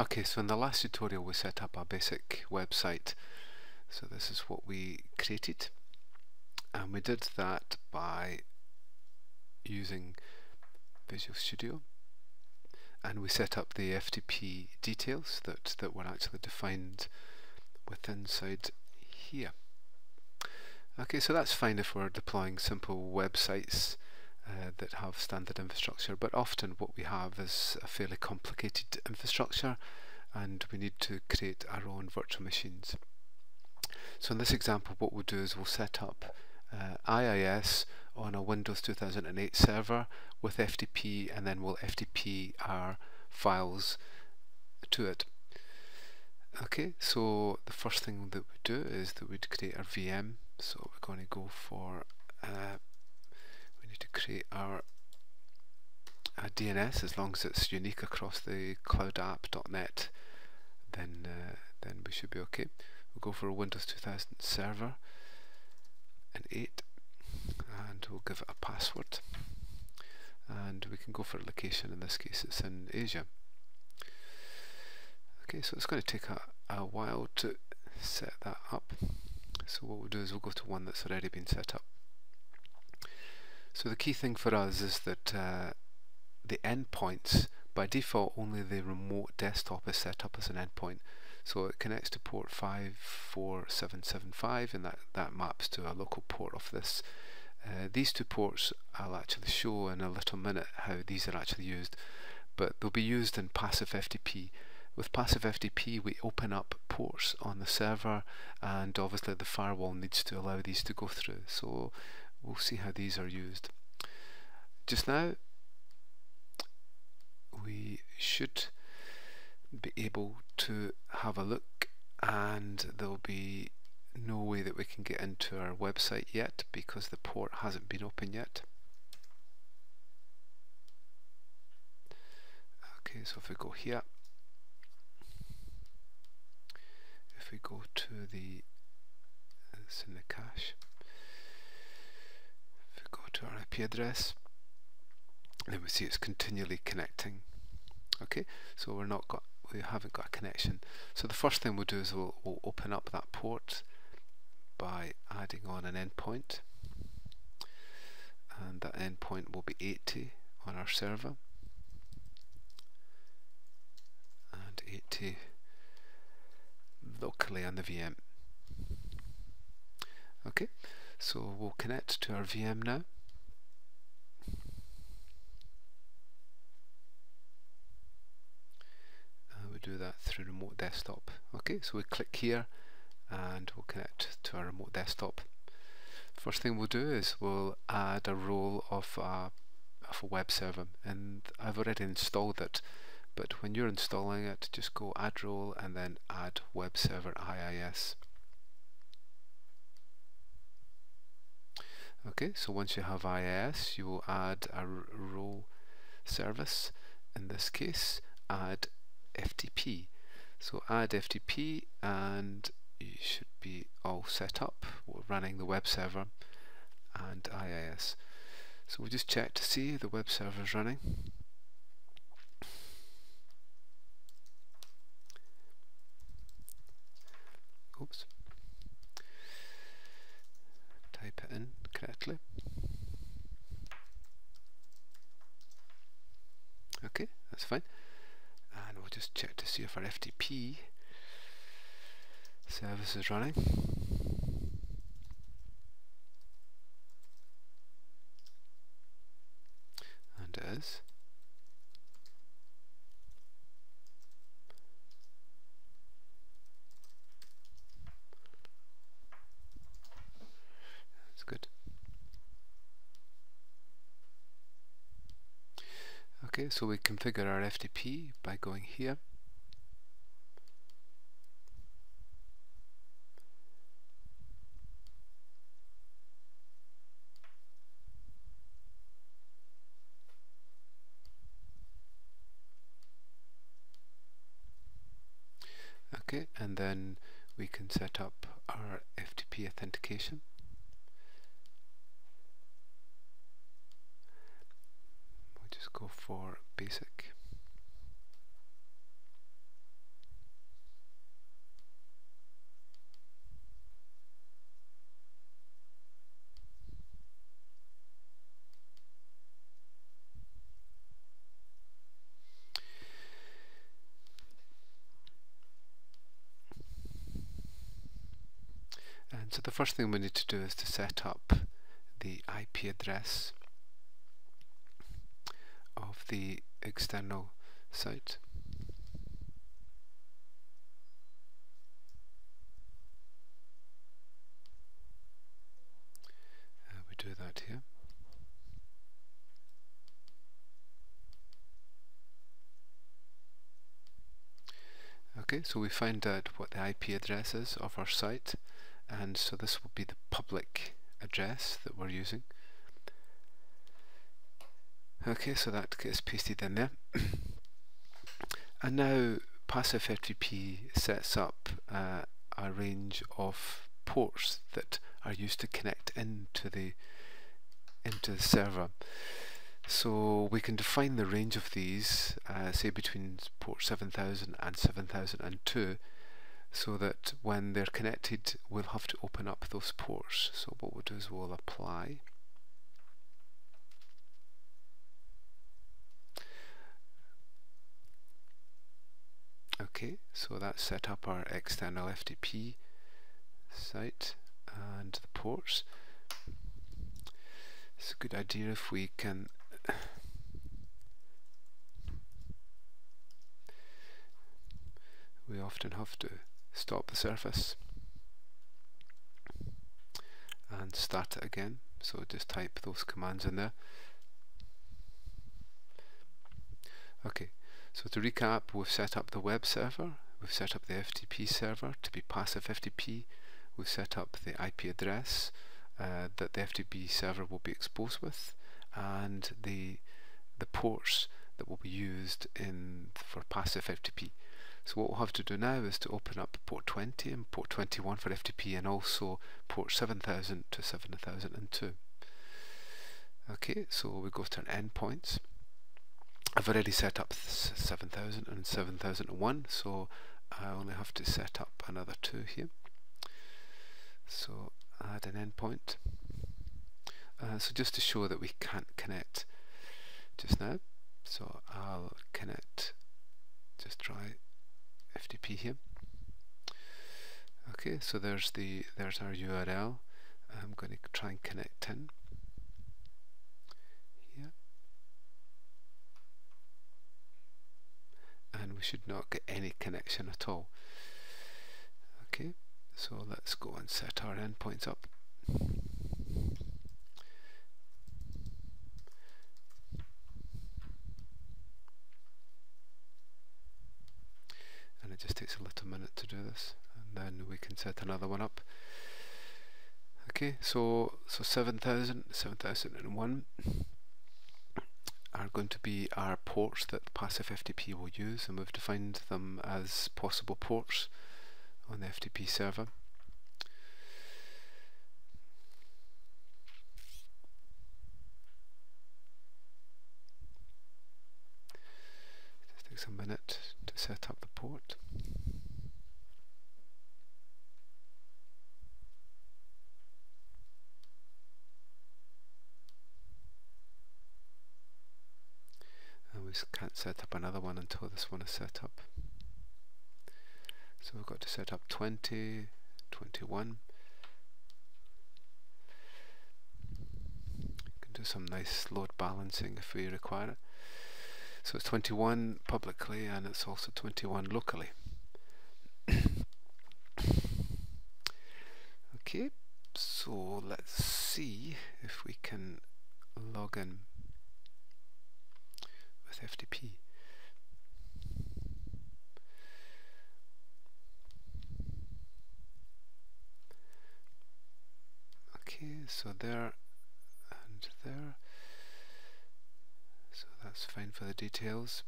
Okay, so in the last tutorial we set up our basic website. So this is what we created and we did that by using Visual Studio and we set up the FTP details that, that were actually defined with inside here. Okay, so that's fine if we're deploying simple websites uh, that have standard infrastructure, but often what we have is a fairly complicated infrastructure and we need to create our own virtual machines. So in this example what we'll do is we'll set up uh, IIS on a Windows 2008 server with FTP and then we'll FTP our files to it. Okay, so the first thing that we do is that we'd create our VM. So we're going to go for uh, our DNS as long as it's unique across the cloudapp.net then uh, then we should be okay. We'll go for a Windows 2000 server and 8 and we'll give it a password and we can go for a location in this case it's in Asia. Okay so it's going to take a, a while to set that up so what we'll do is we'll go to one that's already been set up. So the key thing for us is that uh, the endpoints, by default only the remote desktop is set up as an endpoint. So it connects to port 54775 and that, that maps to a local port of this. Uh, these two ports I'll actually show in a little minute how these are actually used, but they'll be used in passive FTP. With passive FTP we open up ports on the server and obviously the firewall needs to allow these to go through. So we'll see how these are used. Just now we should be able to have a look and there'll be no way that we can get into our website yet because the port hasn't been open yet. Okay, so if we go here, if we go to the, it's in the cache, to our IP address, then we see it's continually connecting. Okay, so we're not got we haven't got a connection. So the first thing we'll do is we'll, we'll open up that port by adding on an endpoint and that endpoint will be 80 on our server and 80 locally on the VM. Okay, so we'll connect to our VM now we do that through remote desktop. Okay, so we click here and we'll connect to our remote desktop. First thing we'll do is we'll add a role of a, of a web server and I've already installed it but when you're installing it just go add role and then add web server IIS. Okay, so once you have IIS you will add a role service in this case add FTP. So add FTP and you should be all set up. We're running the web server and IIS. So we'll just check to see the web server is running. Oops. Type it in correctly. Okay, that's fine just check to see if our FTP service is running. And it is. That's good. Okay, so we configure our FTP by going here. Okay, and then we can set up our FTP authentication. for basic. And so the first thing we need to do is to set up the IP address of the external site. Uh, we do that here. Okay, so we find out what the IP address is of our site and so this will be the public address that we're using. Okay, so that gets pasted in there. and now passive FTP sets up uh, a range of ports that are used to connect into the into the server. So we can define the range of these, uh, say between port 7000 and 7002, so that when they're connected we'll have to open up those ports. So what we'll do is we'll apply Okay, so that set up our external FTP site and the ports. It's a good idea if we can we often have to stop the surface and start it again so just type those commands in there okay so to recap we've set up the web server we've set up the FTP server to be passive FTP we've set up the IP address uh, that the FTP server will be exposed with and the the ports that will be used in for passive FTP so what we'll have to do now is to open up port 20 and port 21 for FTP and also port 7000 to 7002. Okay, so we go to endpoints. I've already set up 7000 and 7001, so I only have to set up another two here. So add an endpoint. Uh, so just to show that we can't connect just now, so I'll connect, just try FTP here. Okay, so there's the there's our URL. I'm going to try and connect in here, and we should not get any connection at all. Okay, so let's go and set our endpoints up. And it just takes a little minute to do this and then we can set another one up okay so so 7000 7001 are going to be our ports that passive FTP will use and we've defined them as possible ports on the FTP server. Just takes a minute to set up the port we can't set up another one until this one is set up. So we've got to set up 20, 21. can do some nice load balancing if we require it. So it's 21 publicly and it's also 21 locally. okay, so let's see if we can log in with FTP. Okay, so there and there. So that's fine for the details.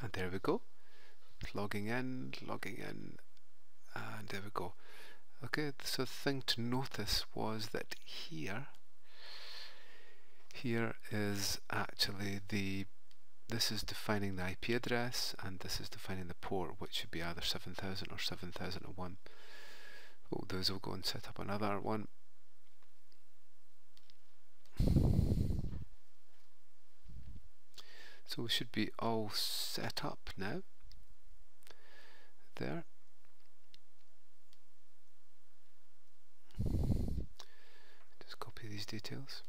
And there we go. Logging in, logging in, and there we go. Okay, so the thing to notice was that here here is actually the this is defining the IP address and this is defining the port which should be either 7000 or 7001 oh, those will go and set up another one so we should be all set up now there. Just copy these details.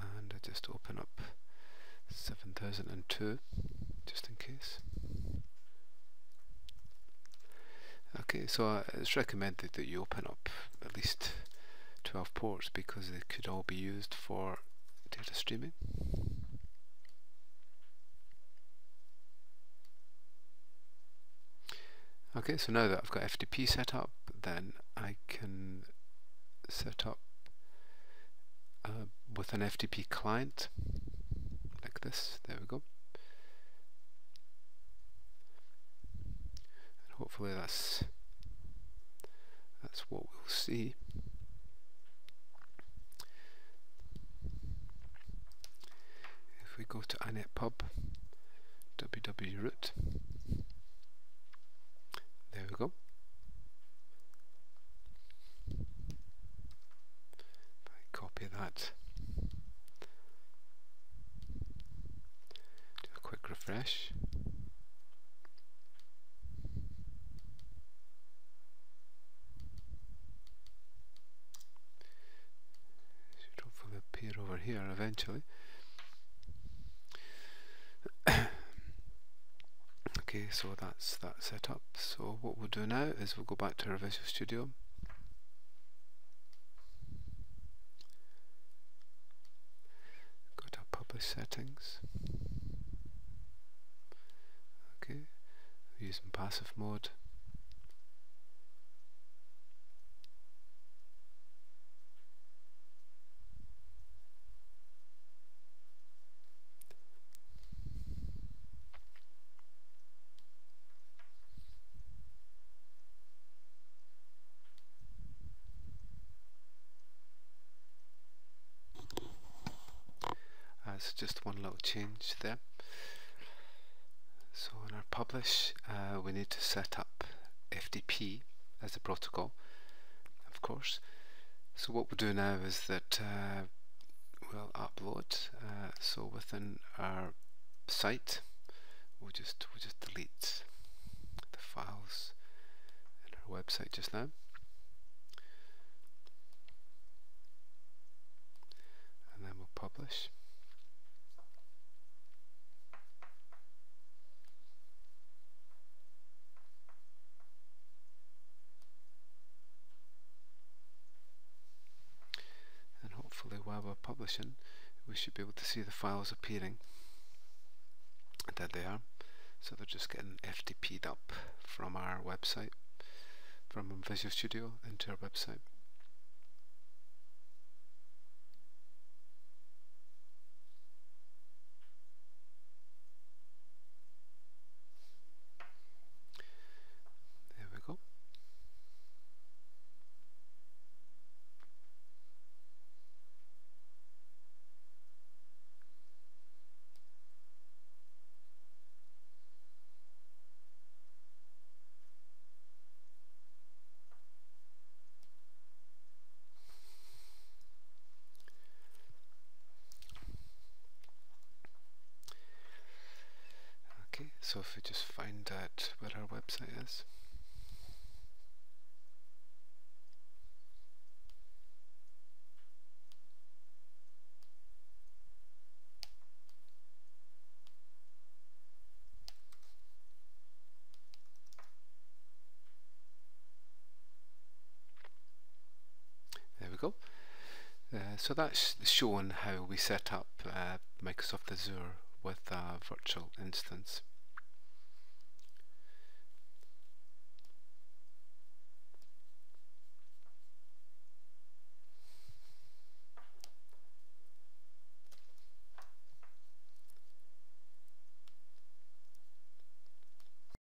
And I just open up 7002 just in case. Okay, so uh, it's recommended that you open up at least 12 ports because they could all be used for data streaming. Okay, so now that I've got FTP set up, then I can set up uh, with an FTP client like this. There we go. And hopefully that's that's what we'll see. If we go to inetpub wwwroot there we go. If I copy that, do a quick refresh. Should hopefully appear over here eventually. Okay, so that's that set up. So what we'll do now is we'll go back to our Visual Studio. Go settings. Okay, using passive mode. Just one little change there. So in our publish, uh, we need to set up FTP as a protocol, of course. So what we'll do now is that uh, we'll upload. Uh, so within our site, we'll just we'll just delete the files in our website just now. And then we'll publish. hopefully while we're publishing we should be able to see the files appearing there they are. So they're just getting FTP'd up from our website from Visual Studio into our website So if we just find out where our website is. There we go. Uh, so that's shown how we set up uh, Microsoft Azure with a virtual instance.